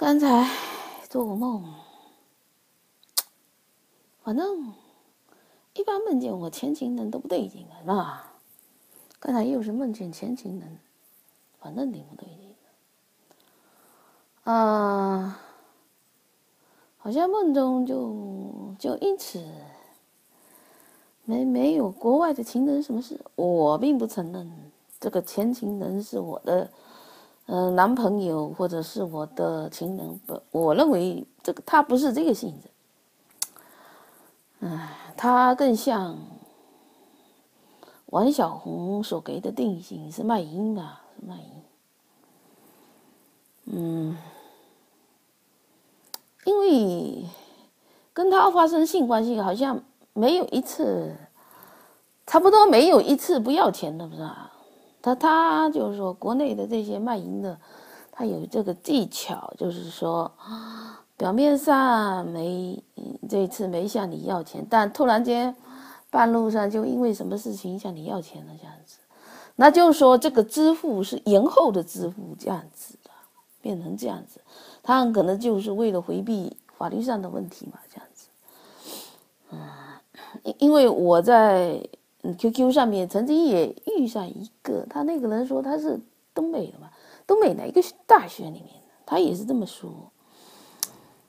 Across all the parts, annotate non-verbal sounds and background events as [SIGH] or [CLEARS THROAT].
刚才做个梦，[TSK] 反正一般梦见我前情人都不对劲是吧？刚才又是梦见前情人，反正挺不对劲的。啊，好像梦中就就因此没没有国外的情人什么事，我并不承认这个前情人是我的。嗯，男朋友或者是我的情人，不，我认为这个他不是这个性质。哎，他更像王小红所给的定性是卖淫吧？是卖淫。嗯，因为跟他发生性关系好像没有一次，差不多没有一次不要钱的，不是啊？他他就是说，国内的这些卖淫的，他有这个技巧，就是说，表面上没这次没向你要钱，但突然间半路上就因为什么事情向你要钱了，这样子，那就是说这个支付是延后的支付，这样子的，变成这样子，他很可能就是为了回避法律上的问题嘛，这样子，嗯，因因为我在。嗯，QQ 上面曾经也遇上一个，他那个人说他是东北的嘛，东北哪一个大学里面的，他也是这么说。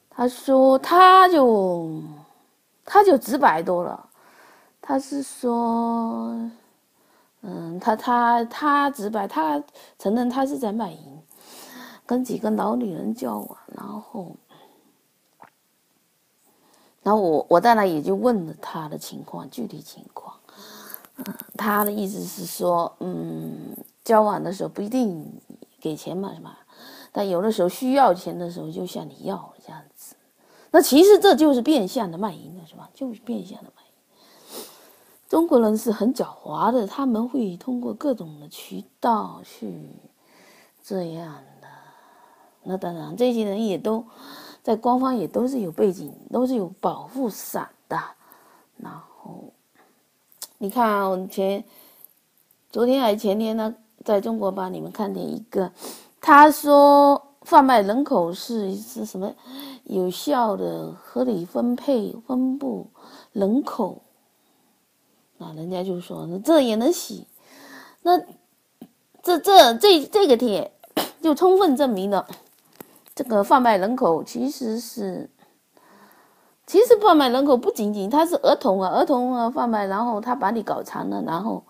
他说他就他就直白多了，他是说，嗯，他他他直白，他承认他是在卖淫，跟几个老女人交往，然后，然后我我当然也就问了他的情况，具体情况。他的意思是说，嗯，交往的时候不一定给钱嘛，是吧？但有的时候需要钱的时候就向你要这样子。那其实这就是变相的卖淫了，是吧？就是变相的卖淫。中国人是很狡猾的，他们会通过各种的渠道去这样的。那当然，这些人也都在官方也都是有背景，都是有保护伞的。然后。你看，啊我前昨天还前天呢，在中国吧，你们看见一个，他说贩卖人口是是什么有效的合理分配分布人口，那人家就说这也能洗，那这这这这个帖 [COUGHS] 就充分证明了这个贩卖人口其实是。其实贩卖人口不仅仅他是儿童啊，儿童啊贩卖，然后他把你搞残了，然后，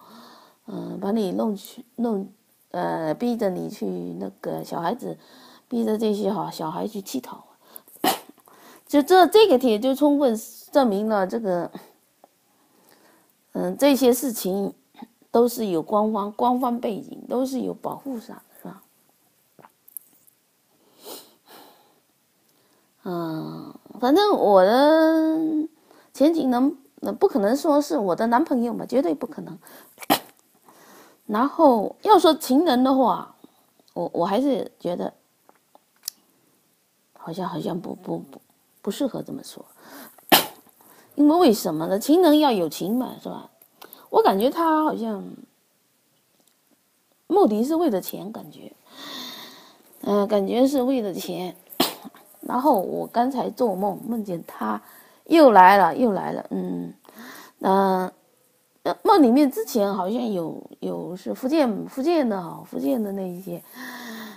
嗯，把你弄去弄，呃，逼着你去那个小孩子，逼着这些哈小孩去乞讨，[COUGHS] 就这这个帖就充分证明了这个，嗯，这些事情都是有官方官方背景，都是有保护伞。嗯，反正我的前景能，那不可能说是我的男朋友嘛，绝对不可能。然后要说情人的话，我我还是觉得，好像好像不不不不适合这么说，因为为什么呢？情人要有情嘛，是吧？我感觉他好像目的是为了钱，感觉，嗯，感觉是为了钱。然后我刚才做梦梦见他又来了，又来了，嗯，嗯，梦里面之前好像有有是福建福建的哈，福建的那一些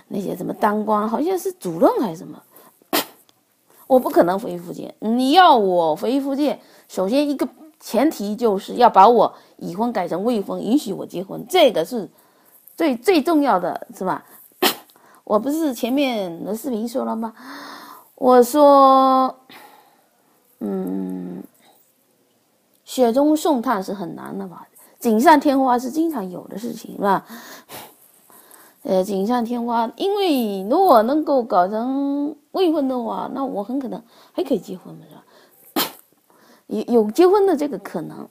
那些什么当官，好像是主任还是什么，我不可能回福建。你要我回福建，首先一个前提就是要把我已婚改成未婚，允许我结婚，这个是最最重要的是吧？[COUGHS] 我不是前面的视频说了吗？我说，嗯，雪中送炭是很难的吧？锦上添花是经常有的事情，是吧？[LAUGHS] 呃，锦上添花，因为如果能够搞成未婚的话，那我很可能还可以结婚，是吧？[COUGHS] 有有结婚的这个可能，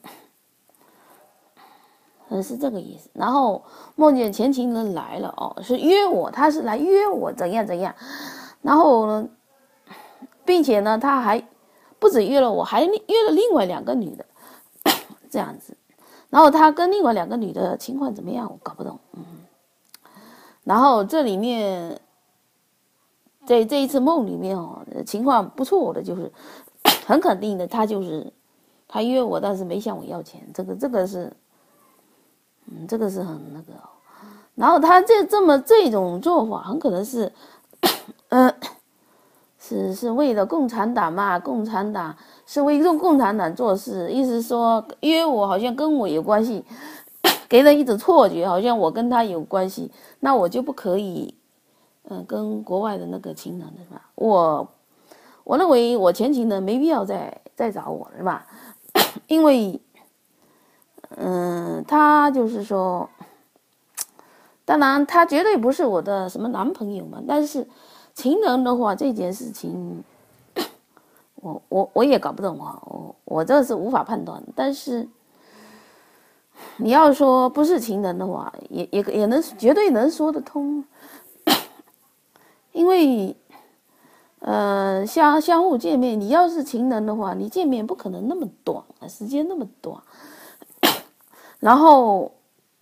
嗯，是这个意思。然后梦见前情人来了，哦，是约我，他是来约我，怎样怎样，然后呢？并且呢，他还不止约了我，还约了另外两个女的，[COUGHS] 这样子。然后他跟另外两个女的情况怎么样，我搞不懂。嗯。然后这里面在这一次梦里面哦，情况不错的，就是 [COUGHS] 很肯定的，他就是他约我，但是没向我要钱，这个这个是，嗯，这个是很那个。然后他这这么这种做法，很可能是，嗯，[COUGHS] 是是为了共产党嘛？共产党是为用共产党做事，意思说约我好像跟我有关系，[COUGHS] 给人一种错觉，好像我跟他有关系，那我就不可以。嗯，跟国外的那个情人是吧？我我认为我前情人没必要再再找我是吧？[COUGHS] 因为，嗯，他就是说，当然他绝对不是我的什么男朋友嘛。但是情人的话，这件事情，[COUGHS] 我我我也搞不懂啊，我我这是无法判断。但是你要说不是情人的话，也也也能绝对能说得通。[COUGHS] 因为，呃，相相互见面，你要是情人的话，你见面不可能那么短，时间那么短。[COUGHS] 然后，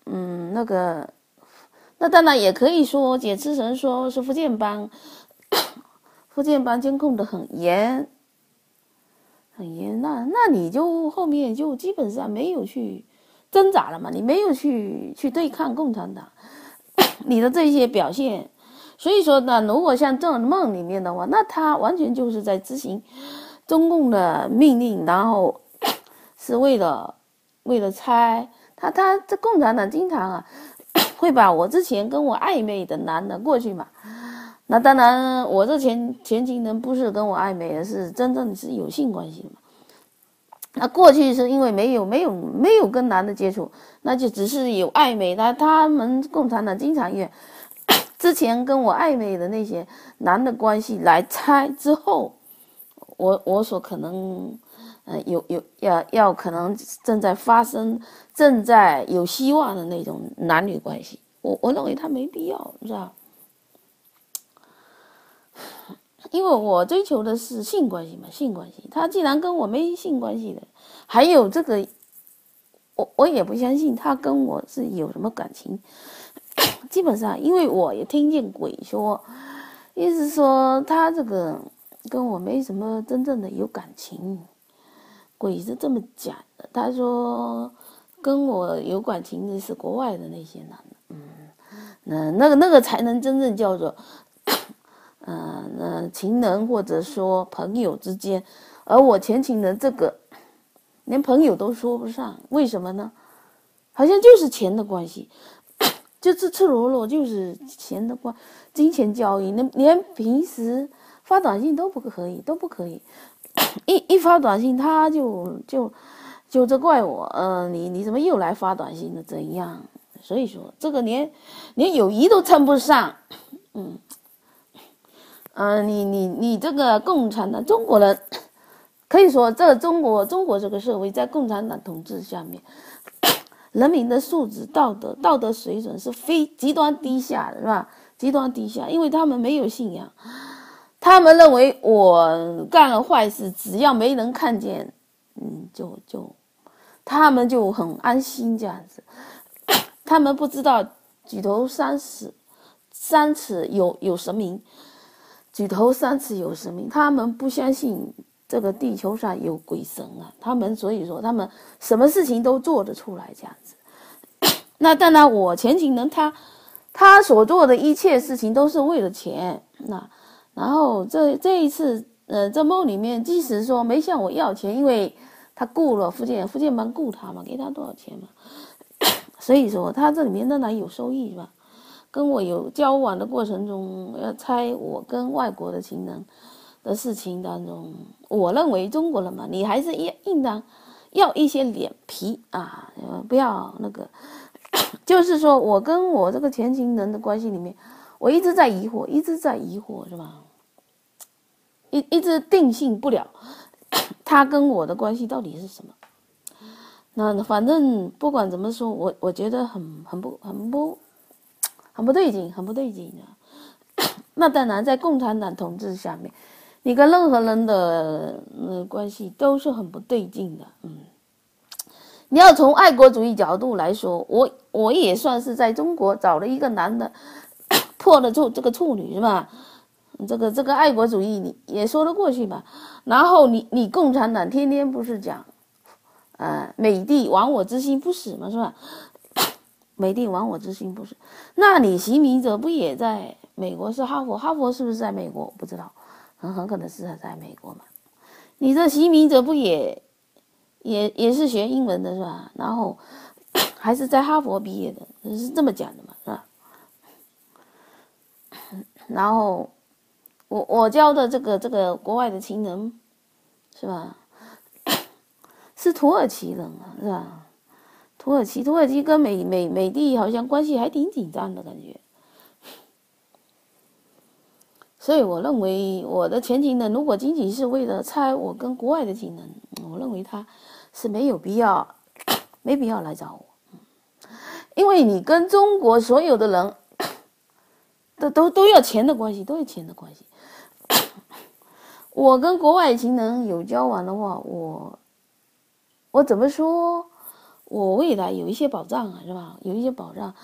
嗯，那个，那当然也可以说，解痴神说是福建帮，福建帮监控的很严，很严。那那你就后面就基本上没有去挣扎了嘛，你没有去去对抗共产党，[COUGHS] 你的这些表现。所以说呢，如果像这种梦里面的话，那他完全就是在执行中共的命令，然后 [COUGHS] 是为了为了猜他他这共产党经常啊 [COUGHS] 会把我之前跟我暧昧的男的过去嘛，那当然我这前前情人不是跟我暧昧的，是真正是有性关系嘛。那过去是因为没有没有没有跟男的接触，那就只是有暧昧，他他们共产党经常也。[COUGHS] 之前跟我暧昧的那些男的关系来猜之后，我我所可能，呃，有有要要可能正在发生、正在有希望的那种男女关系，我我认为他没必要，是吧？因为我追求的是性关系嘛，性关系。他既然跟我没性关系的，还有这个，我我也不相信他跟我是有什么感情。[COUGHS] 基本上，因为我也听见鬼说，意思说他这个跟我没什么真正的有感情，鬼是这么讲的。他说跟我有感情的是国外的那些男的，嗯，那那个那个才能真正叫做，嗯，那情人或者说朋友之间，而我前情人这个连朋友都说不上，为什么呢？好像就是钱的关系。[COUGHS] 就是赤裸裸，就是钱的关，金钱交易，连连平时发短信都不可以，都不可以。[COUGHS] 一一发短信，他就就就责怪我，嗯，你你怎么又来发短信了？怎样？所以说，这个连连友谊都称不上，嗯嗯，你你你这个共产党中国人，[CLEARS THROAT] 可以说这中国中国这个社会在共产党统治下面。[CLEARS THROAT] 人民的素质、道德、道德水准是非极端低下的，是吧？极端低下，因为他们没有信仰，他们认为我干了坏事，只要没人看见，嗯，就就，他们就很安心这样子。[COUGHS] 他们不知道举头三尺，三尺有有神明，举头三尺有神明，他们不相信。这个地球上有鬼神啊，他们所以说他们什么事情都做得出来这样子。[COUGHS] 那当然，我前情人他他所做的一切事情都是为了钱。那然后这这一次，呃，在梦里面，即使说没向我要钱，因为他雇了福建福建帮雇他嘛，给他多少钱嘛，[COUGHS] 所以说他这里面当然有收益是吧？跟我有交往的过程中，要猜我跟外国的情人。的事情当中，我认为中国人嘛，你还是应应当要一些脸皮啊，不要那个，[COUGHS] 就是说我跟我这个前情人的关系里面，我一直在疑惑，一直在疑惑，是吧？一一直定性不了，他跟我的关系到底是什么？那反正不管怎么说，我我觉得很很不很不很不对劲，很不对劲的。[COUGHS] 那当然，在共产党统治下面。你跟任何人的呃关系都是很不对劲的，嗯，你要从爱国主义角度来说，我我也算是在中国找了一个男的，破了处这个处女是吧？这个这个爱国主义你也说得过去吧？然后你你共产党天天不是讲，呃，美帝亡我之心不死嘛，是吧？美帝亡我之心不死，那你习明哲不也在美国？是哈佛？哈佛是不是在美国？我不知道，很很可能是在美国嘛。你这习明哲不也也也是学英文的是吧？然后 [CLEARS THROAT] 还是在哈佛毕业的，是这么讲的嘛，是吧？[COUGHS] 然后。我我教的这个这个国外的情人，是吧？[COUGHS] 是土耳其人啊，是吧？土耳其土耳其跟美美美帝好像关系还挺紧张的感觉，所以我认为我的前情人如果仅仅是为了猜我跟国外的情人，我认为他是没有必要，没必要来找我，因为你跟中国所有的人都都都要钱的关系，都有钱的关系。我跟国外情人有交往的话，我我怎么说？我未来有一些保障啊，是吧？有一些保障。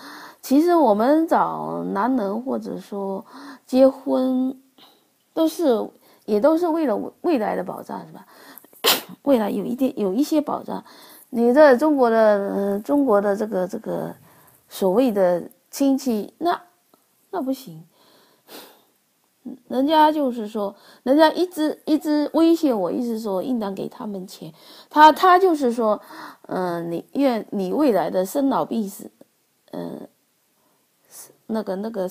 其实我们找男人或者说结婚，都是也都是为了未来的保障，是吧？[COUGHS] 未来有一点有一些保障。你在中国的中国的这个这个所谓的亲戚，那那不行。人家就是说，人家一直一直威胁我，一直说应当给他们钱。他他就是说，嗯，你愿你未来的生老病死，嗯，那个那个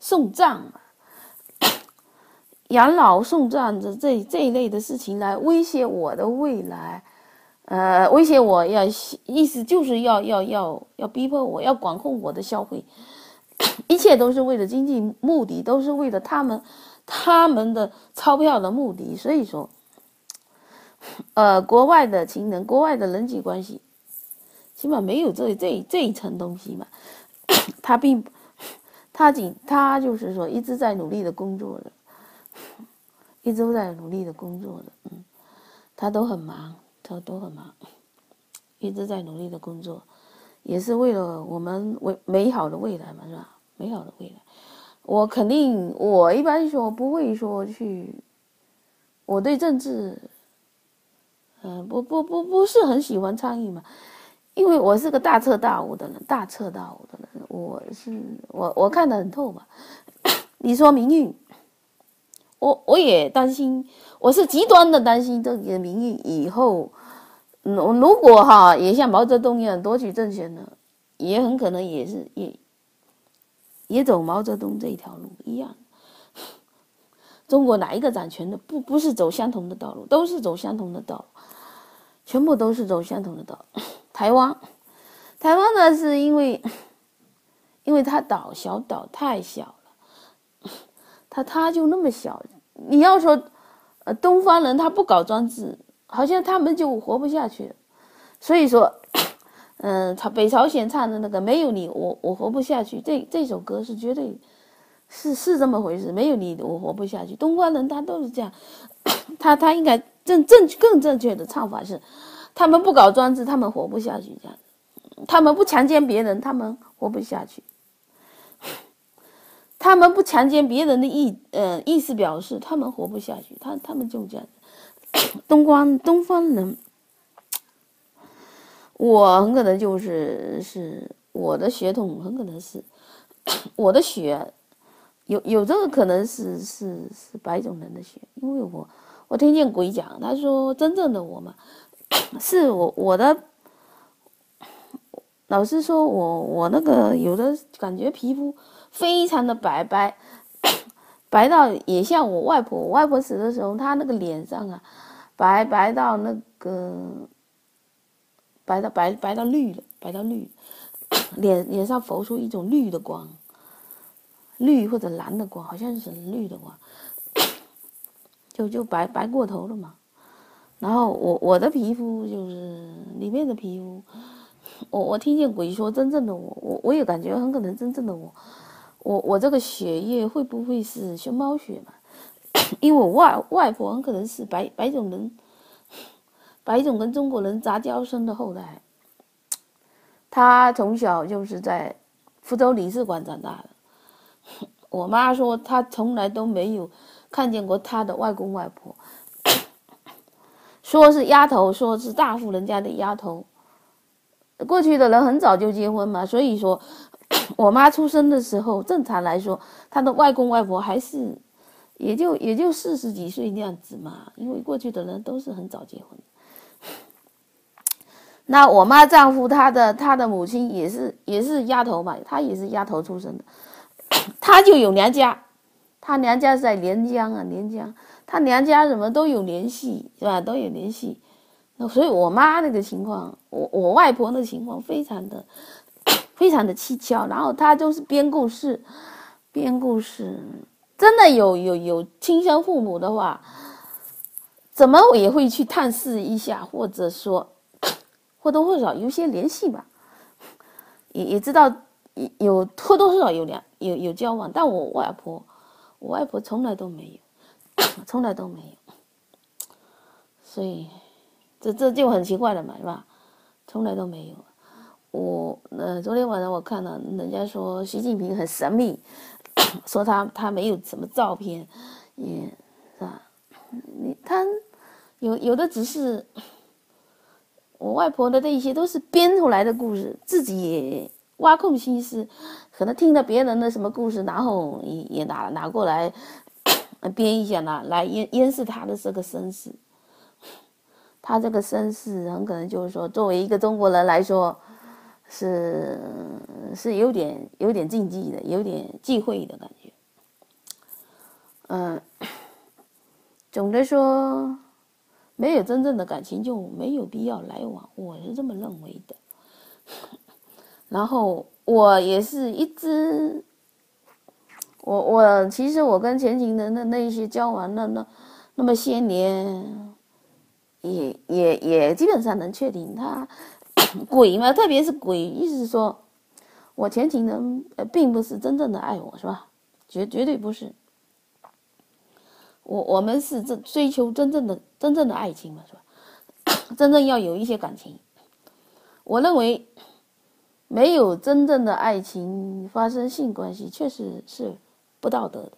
送葬嘛，养老送葬这这这一类的事情来威胁我的未来，呃，威胁我要意思就是要要要要逼迫我要管控我的消费。一切都是为了经济目的，都是为了他们他们的钞票的目的。所以说，呃，国外的情人，国外的人际关系，起码没有这这这一层东西嘛。[COUGHS] 他并他仅他就是说一直在努力的工作着，一直在努力的工作的，嗯，他都很忙，他都很忙，一直在努力的工作。也是为了我们为美好的未来嘛，是吧？美好的未来，我肯定，我一般说不会说去，我对政治，嗯，不不不不是很喜欢参与嘛，因为我是个大彻大悟的人，大彻大悟的人，我是我我看得很透嘛。[COUGHS] 你说民运，我我也担心，我是极端的担心这个民运以后。嗯，如果哈也像毛泽东一样夺取政权呢，也很可能也是也也走毛泽东这一条路一样。[LAUGHS] 中国哪一个掌权的不不是走相同的道路，都是走相同的道路，全部都是走相同的道。[COUGHS] 台湾，台湾呢是因为 [COUGHS] 因为它岛小岛太小了，[COUGHS] 它它就那么小。你要说呃东方人他不搞专制。好像他们就活不下去，所以说，嗯，朝北朝鲜唱的那个“没有你，我我活不下去”这这首歌是绝对，是是这么回事。没有你，我活不下去。东方人他都是这样，他他应该正正更正确的唱法是，他们不搞专制，他们活不下去。这样，他们不强奸别人，他们活不下去。他们不强奸别人的意，呃，意思表示他们活不下去。他他们就这样。[COUGHS] 东方东方人，我很可能就是是我的血统，很可能是 [CLEARS THROAT] 我的血有有这个可能是是是白种人的血，因为我我听见鬼讲，他说真正的我嘛，[CLEARS THROAT] 是我我的老师说我我那个有的感觉皮肤非常的白白白到也像我外婆，外婆死的时候，她那个脸上啊。白白到那个，白到白白到绿了，白到绿，脸脸上浮出一种绿的光，绿或者蓝的光，好像是绿的光，就就白白过头了嘛。然后我我的皮肤就是里面的皮肤，我我听见鬼说真正的我，我我也感觉很可能真正的我，我我这个血液会不会是熊猫血嘛？[COUGHS] 因为我外外婆很可能是白白种人，白种跟中国人杂交生的后代。他从小就是在福州领事馆长大的。我妈说她从来都没有看见过她的外公外婆，说是丫头，说是大户人家的丫头。过去的人很早就结婚嘛，所以说我妈出生的时候，正常来说，她的外公外婆还是也就也就四十几岁那样子嘛，因为过去的人都是很早结婚。那我妈丈夫他的他的母亲也是也是丫头嘛，她也是丫头出生的，[COUGHS] 她就有娘家，她娘家在连江啊，连江，她娘家什么都有联系，是吧？都有联系。所以我妈那个情况，我我外婆那个情况非常的非常的蹊跷。然后她就是编故事，编故事，真的有有有亲生父母的话，怎么我也会去探视一下，或者说。或多或少有些联系吧，也也知道有或多或少有两有有交往，但我外婆，我外婆从来都没有，[COUGHS] 从来都没有，所以这这就很奇怪了嘛，是吧？从来都没有。我呃，昨天晚上我看了人家说习近平很神秘，说他他没有什么照片，也是吧？你他有有的只是。我外婆的那些都是编出来的故事，自己也挖空心思，可能听了别人的什么故事，然后也也拿拿过来编一下呢，来掩掩饰他的这个身世。他这个身世很可能就是说，作为一个中国人来说，是是有点有点禁忌的，有点忌讳的感觉。嗯，[COUGHS] 总的说。没有真正的感情就没有必要来往，我是这么认为的。[LAUGHS] 然后我也是一直，我我其实我跟前情人的那一些交往了那那么些年，也也也基本上能确定他 [COUGHS] 鬼嘛，特别是鬼，意思是说，我前情人呃并不是真正的爱我，是吧？绝绝对不是。我我们是这追求真正的真正的爱情嘛，是吧？[COUGHS] 真正要有一些感情。我认为，没有真正的爱情发生性关系，确实是不道德的。